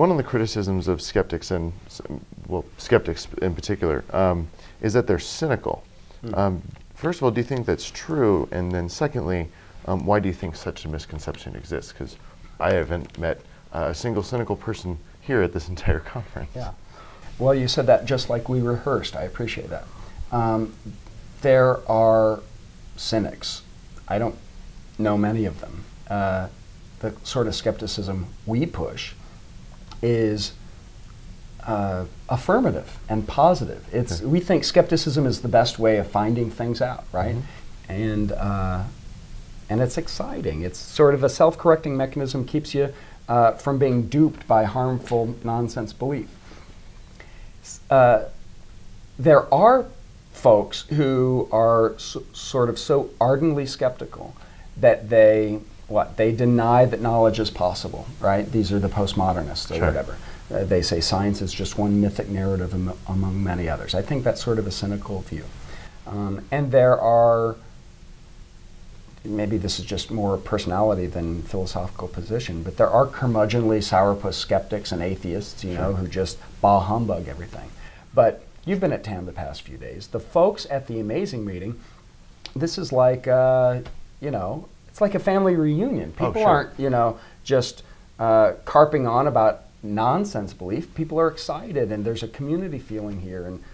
one of the criticisms of skeptics and well, skeptics in particular, um, is that they're cynical. Um, first of all, do you think that's true? And then secondly, um, why do you think such a misconception exists? Because I haven't met uh, a single cynical person here at this entire conference. Yeah. Well, you said that just like we rehearsed. I appreciate that. Um, there are cynics. I don't know many of them. Uh, the sort of skepticism we push is uh, affirmative and positive. It's we think skepticism is the best way of finding things out, right? And uh, and it's exciting. It's sort of a self-correcting mechanism keeps you uh, from being duped by harmful nonsense belief. Uh, there are folks who are s- sort of so ardently skeptical that they what they deny that knowledge is possible. Right? These are the postmodernists or Sure. whatever. Uh, they say science is just one mythic narrative am- among many others. I think that's sort of a cynical view. Um, and there are maybe this is just more personality than philosophical position, but there are curmudgeonly sourpuss skeptics and atheists, you know, who just bah humbug everything. But you've been at TAM the past few days. The folks at the amazing meeting, this is like, uh, you know, it's like a family reunion. Oh, People sure. aren't, you know, just uh, carping on about nonsense belief. People are excited, and there's a community feeling here. And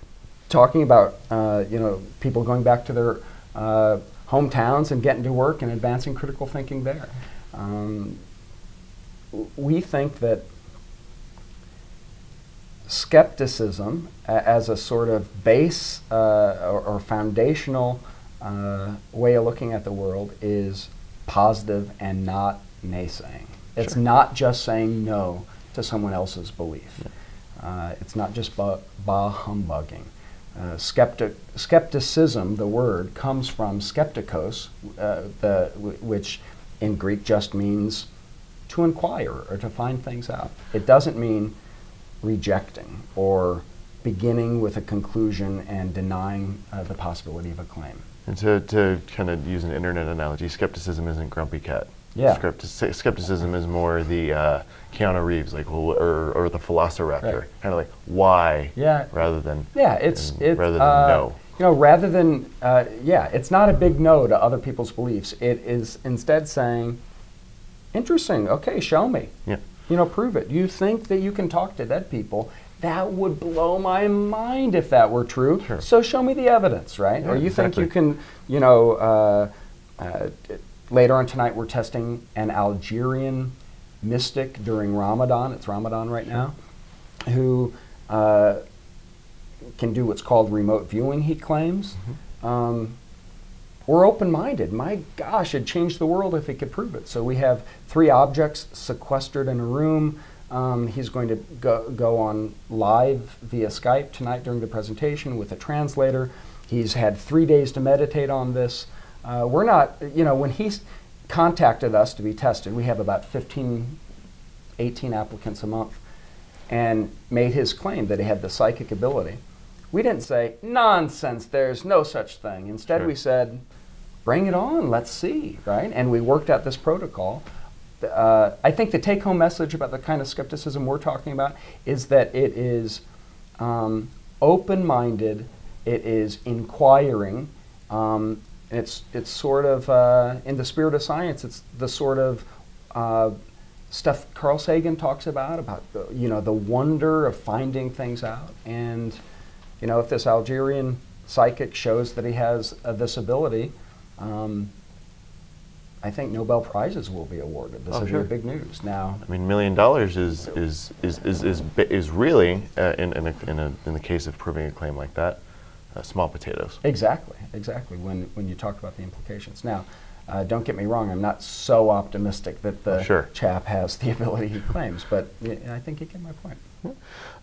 talking about uh, you know people going back to their uh, hometowns and getting to work and advancing critical thinking there. Um, we think that skepticism as a sort of base uh, or, or foundational uh, way of looking at the world is positive and not naysaying. It's Sure. not just saying no to someone else's belief. Uh, it's not just bah, bah humbugging. Uh, skeptic, skepticism, the word, comes from skeptikos, uh, the, w- which in Greek just means to inquire or to find things out. It doesn't mean rejecting or beginning with a conclusion and denying uh, the possibility of a claim. And to, to kind of use an internet analogy, skepticism isn't grumpy cat. Yeah. Skeptic- skepticism is more the uh, Keanu Reeves, like, or, or the Velociraptor, Right. kind of like why, Yeah. rather than Yeah, it's and it, rather than uh, no. You know, rather than uh, yeah, it's not a big no to other people's beliefs. It is instead saying, "Interesting. Okay, show me. Yeah. You know, prove it. You think that you can talk to dead people? That would blow my mind if that were true. Sure. So show me the evidence, right? Yeah, or you think you can, you know." Uh, uh, later on tonight, we're testing an Algerian mystic during Ramadan. It's Ramadan right now, who. Uh, can do what's called remote viewing, he claims. Um, we're open minded. My gosh, it'd change the world if he could prove it. So we have three objects sequestered in a room. Um, he's going to go, go on live via Skype tonight during the presentation with a translator. He's had three days to meditate on this. Uh, we're not, you know, when he contacted us to be tested, we have about 15, 18 applicants a month and made his claim that he had the psychic ability. We didn't say, nonsense, there's no such thing. Instead, Sure. we said, bring it on, let's see, right? And we worked out this protocol. Uh, I think the take home message about the kind of skepticism we're talking about is that it is um, open minded, it is inquiring, um, it's, it's sort of, uh, in the spirit of science, it's the sort of uh, stuff Carl Sagan talks about, about the, you know the wonder of finding things out. And you know, if this Algerian psychic shows that he has uh, this ability, um, I think Nobel prizes will be awarded. This Oh, will sure. big news. Now, I mean, million dollars is is is is is, is really uh, in in, a, in, a, in the case of proving a claim like that, uh, small potatoes. exactly, exactly. When when you talk about the implications. Now, uh, don't get me wrong. I'm not so optimistic that the sure. chap has the ability he claims, but I think you get my point.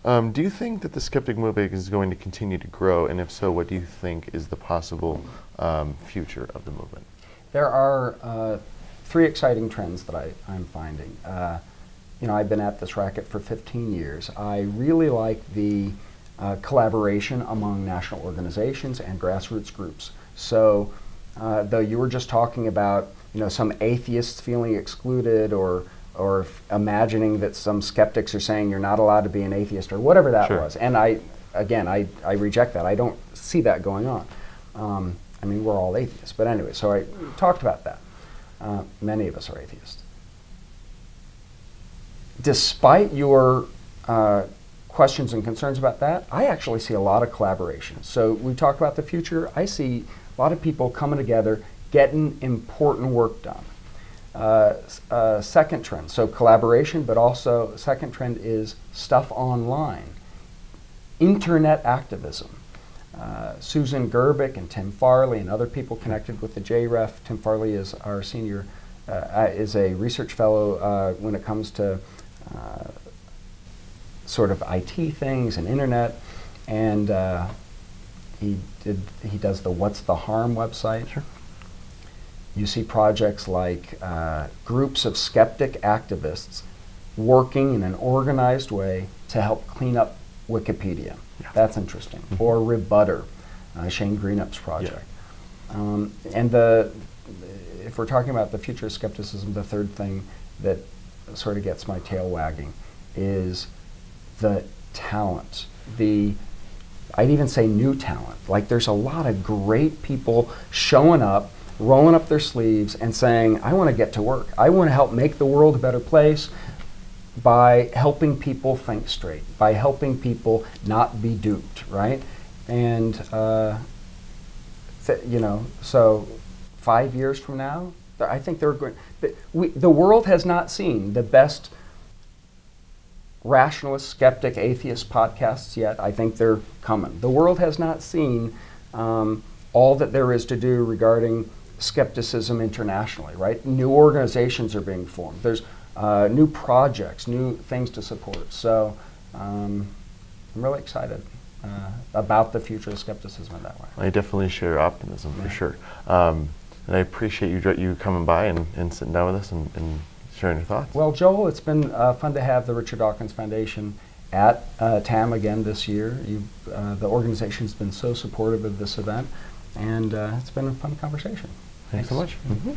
Um, do you think that the skeptic movement is going to continue to grow, and if so, what do you think is the possible um, future of the movement? There are uh, three exciting trends that I, I'm finding. Uh, you know, I've been at this racket for 15 years. I really like the uh, collaboration among national organizations and grassroots groups. So, uh, though you were just talking about, you know, some atheists feeling excluded or or f- imagining that some skeptics are saying you're not allowed to be an atheist or whatever that Sure. was. And I, again, I, I reject that. I don't see that going on. Um, I mean, we're all atheists. But anyway, so I talked about that. Uh, many of us are atheists. Despite your uh, questions and concerns about that, I actually see a lot of collaboration. So we talk about the future. I see a lot of people coming together, getting important work done. Uh, uh, second trend, so collaboration, but also second trend is stuff online, internet activism. Uh, Susan Gerbic and Tim Farley and other people connected with the JREF. Tim Farley is our senior, uh, uh, is a research fellow uh, when it comes to sort of IT things and internet, and he did he does the What's the Harm website. Sure. You see projects like uh, groups of skeptic activists working in an organized way to help clean up Wikipedia. Yeah. That's interesting. Mhm. Or rbutr, uh, Shane Greenup's project. Um, and the, if we're talking about the future of skepticism, the third thing that sort of gets my tail wagging is the talent. The I'd even say new talent. Like there's a lot of great people showing up, rolling up their sleeves, and saying, "I want to get to work. I want to help make the world a better place." By helping people think straight, by helping people not be duped, right? And uh, you know, so five years from now, I think they're going. We, the world has not seen the best rationalist, skeptic, atheist podcasts yet. I think they're coming. The world has not seen um, all that there is to do regarding skepticism internationally, right? New organizations are being formed. There's uh, new projects, new things to support. So um, I'm really excited uh, about the future of skepticism in that way. I definitely share your optimism Yeah. for sure. Um, and I appreciate you you coming by and, and sitting down with us and, and sharing your thoughts. Well, Joel, it's been uh, fun to have the Richard Dawkins Foundation at uh, TAM again this year. Uh, the organization's been so supportive of this event, and uh, it's been a fun conversation. Thanks so much. Mhm.